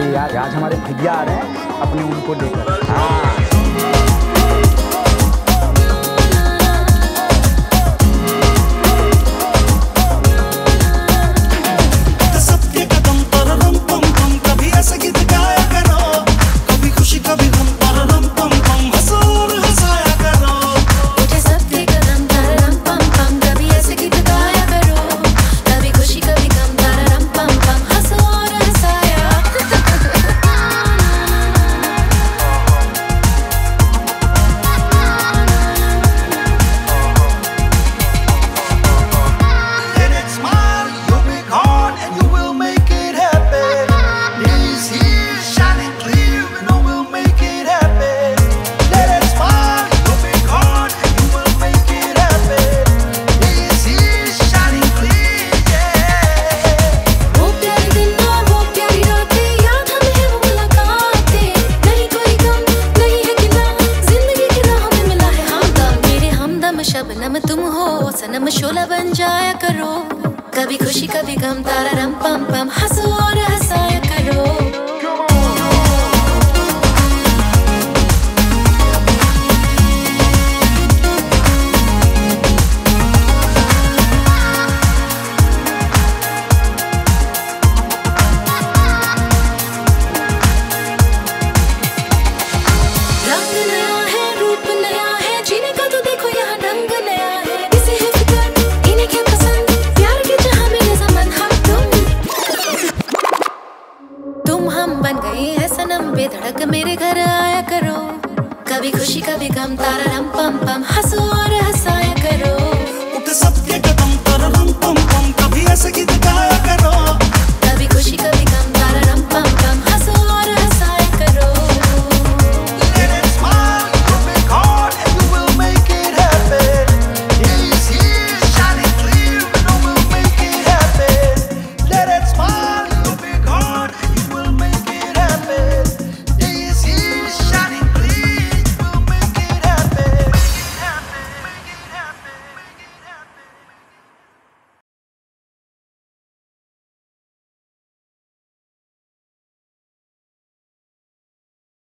अरे यार आज हमारे भैया आ रहे हैं अपने उनको लेकर। हाँ। शबनम तुम हो, सनम शोला बन जाया करो। कभी खुशी, कभी गम, तारा रम, पम पम, हंसो और हंसाया बेधड़क मेरे घर आया करो। कभी खुशी कभी गम तारा रम पम पम हंसो।